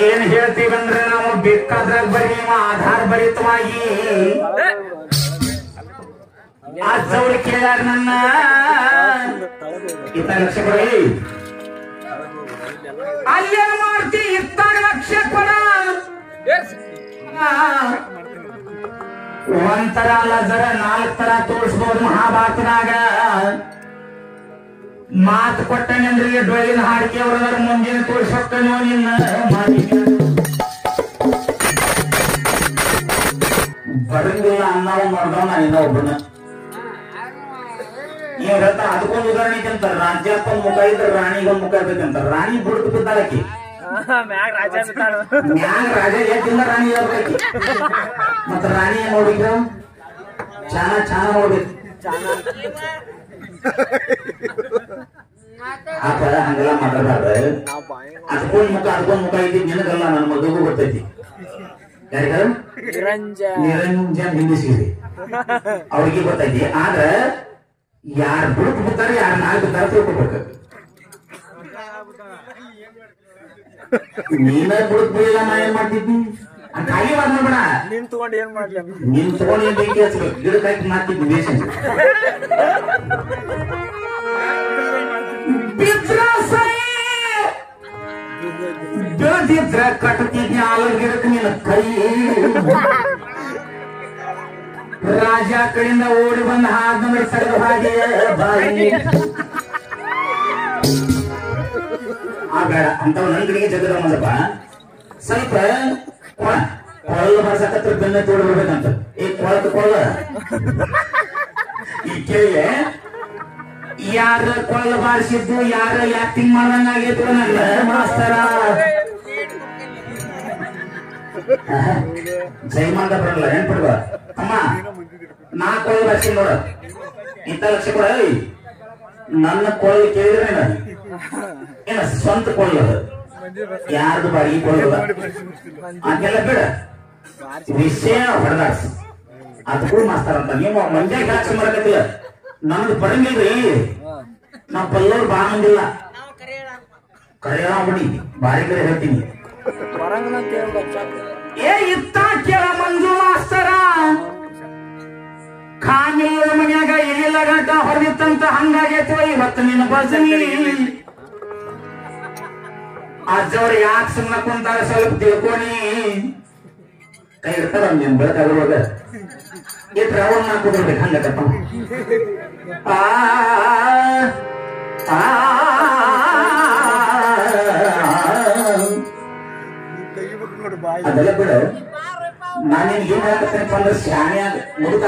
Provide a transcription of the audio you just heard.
ಏನ್ ಹೇಳ್ತೀವಂದ್ರೆ ನಾವು ಬೇಕಾದ್ರಾಗ ಬರೀ ನಿಮ್ಮ ಆಧಾರ ಭರಿತವಾಗಿ ಆ ಜವ್ರು ಕೇಳ್ಯಾರ ನನ್ನ ಇತ್ತ ಲಕ್ಷ ಕೊಡಿ ಅಲ್ಲೇನ್ ಮಾಡ್ತಿ ಇತ್ತಾಗ ಲಕ್ಷ ಕೊಡ ಒಂಥರ ಅಲ್ಲ ಜರ ನಾಲ್ಕು ತರ ತೋರಿಸ್ಬೋದು ಮಹಾಭಾರತದಾಗ ಮಾತು ಕೊಟ್ಟನೆಂದ್ರೆ ಡೊಳ್ಳಿನ ಹಾಡಿಕೆ ಅವರದರ ಮುಂದಿನ ತೋರಿಸಕ್ಕ ನೀವು ನಿನ್ನ ಮಾತಿಗೆ ಬರಂಗಿಲ್ಲ ಅನ್ನವ ಮಾಡ್ದವ ಇನ್ನ ಒಬ್ಬನ ಈಗ ಹೇಳ್ತಾರ ಅದಕ್ಕೊಂದು ಉದಾಹರಣೆ ಐತೆ ಅಂತಾರ ರಾಜ್ಯಪ್ಪ ಮುಖ ಇದ್ರೆ ರಾಣಿಗೊಂದು ಮುಖ ಇರ್ತೈತೆ ಅಂತಾರ ರಾಣಿ ಬುಡಕ್ ಬಿದ್ದಾಳಕಿ ಮ್ಯಾಗ ರಾಜ ಬಿದ್ದಾಳು ಮ್ಯಾಗ ರಾಜ ಎದ್ದಿಲ್ಲ ರಾಣಿ ಇರ್ಬೇಕು ಮತ್ತ ರಾಣಿ ಏನ್ ನೋಡಿದ್ರು ಚಾನ ಚಾನ ನೋಡ್ಬೇಕು ಆತ ಹಂಗೆಲ್ಲ ಮಾತಾಡ್ಬಾರ್ದು. ಅದಕ್ಕೊಂದ್ ಮುಖ ಅದಕ್ಕೊಂದ್ ಮುಖ ಇದ್ದಿದ್ ನಿನಗಲ್ಲ ನನ್ನ ಮಗು ಗೊತ್ತೈತಿ. ಯಾರಿಗಾರ? ನಿರಂಜನ್. ಹಿಂದಿಸಿರಿ ಅವ್ರಿಗೆ ಗೊತ್ತೈತಿ. ಆದ್ರ ಯಾರ್ ಬುಡಕ್ ಬಿಡ್ತಾರೆ ಯಾರ ನಾಲ್ಕು ತರ ತಿಳ್ಕೊಬೇಕು. ನೀನ ಬುಡಕ್ ಬಿಡಿಲ್ಲ ನಾ ಏನ್ ಮಾಡ್ತಿದ್ನಿ? ಆ ಮಾಡ್ಬೇಡ ನಿನ್ ತಗೊಂಡ್ ಏನ್ ಮಾಡ್ಲಿ? ನಿನ್ ತಗೊಂಡು ಏನ್ ಬೆಂಕಿ ಹಚ್ಬೇಕು ಗಿಡಕ್ಕೆ ಹಾಕಿ ಮಾಡ್ತಿದ್ನಿ ಬೇಷನ್ ಬೆಳೆದಿದ್ರ ಕಟ್ಟತಿದ್ನಿ ಆಲದ ಗಿಡಕ್ಕೆ ನಿನ್ನ ಕೈ ರಾಜ ಕಡೆಯಿಂದ ಓಡಿ ಬಂದ ಹಾದ್ನಂದ್ರೆ ಸರಿದ ಹಾಗೆ ಬಾಯಿ ಆ ಬೇಡ ಅಂತವ್ ನನ್ ಕಡೆಗೆ ಜಗದ ಮಂದಪ್ಪ ಸ್ವಲ್ಪ ಕೊಳ ಕೊಳಲು ಬರ್ಸಕತ್ರ ಬೆನ್ನ ತೋಡಿ ಬರ್ಬೇಕಂತ ಈ ಕೊಳತ ಕೊಳ ಈ ಕೇಳಿ ಯಾರ ಕೊಳ್ಳ ಬಾರಿಸಿದ್ದು, ಯಾರ ಆಕ್ಟಿಂಗ್ ಮಾಡ್ದಂಗ ಆಗೈತು ನನ್ನ ಮಾಸ್ತರ. ಜೈಮಾಂದ ಬರಲ್ಲ ಏನ್ ಪಡ್ಬ ಅಮ್ಮ ನಾ ಕೊಳ್ಳ ಬಾರಿಸಿ ನೋಡ. ಇಂತ ಲಕ್ಷ ಕೊಡ ನನ್ನ ಕೊಳ್ಳಿ ಕೇಳಿದ್ರೆ ಏನ? ಸ್ವಂತ ಕೊಳ್ಳ ಯಾರ್ದು ಬಾಡಿಗೆ ಕೊಳಲು ಅದೆಲ್ಲ ಬಿಡ. ವಿಷಯ ಹೊಡೆದಾಡ್ಸ ಅದಕ್ಕೂ ಮಾಸ್ತಾರ ಅಂತ. ನೀವು ಮಂಡ್ಯ ಕೆಲಸ ಮಾಡಕತ್ತಿಲ್ಲ ನಮ್ದು ಬರಂಗಿಲ್ರಿ. ನಾವ್ ಪಲ್ಲವ್ರು ಬಾಂಗಿಲ್ಲ ಮಂದಿಲ್ಲ. ಕರೆಯ ಬಿಡಿ ಬಾರಿ ಕಡೆ ಹೇಳ್ತೀನಿ. ಏ ಇತ್ತ ಕೇಳ ಮಂಜು ಮಾಸ್ತರ. ಕಾಮಿಲ್ಲ ಮನ್ಯಾಗ ಇಲಿಲ್ಲ ಗಂಟ ಹೊಡೆದಿತ್ತಂತ ಹಂಗಾಗೈತಿ ಇವತ್ತು ನಿನ್ನ ಭಜನಿ. ಅಜ್ಜವ್ರು ಯಾಕೆ ಸುಮ್ಮನೆ ಕುಂತಾರ ಸ್ವಲ್ಪ ತಿಳ್ಕೊಣಿ. ಕೈ ಇರ್ತಾರ ನಿನ್ ಬೆಳಕಾಗುವಾಗ ಇಟ್ರೆ ಅವ್ರನ್ನ ಹಾಕೋದಿರ್ಬೇಕು ಹಂಗತ್ತಪ್ಪ ಆ ಅದೆಲ್ಲ ಬಿಡು. ನಾನು ಏನ್ ಹೇಳ್ತೇನಪ್ಪ ಅಂದ್ರೆ ಶಾಣ್ಯಾಗ ಮುದುಕ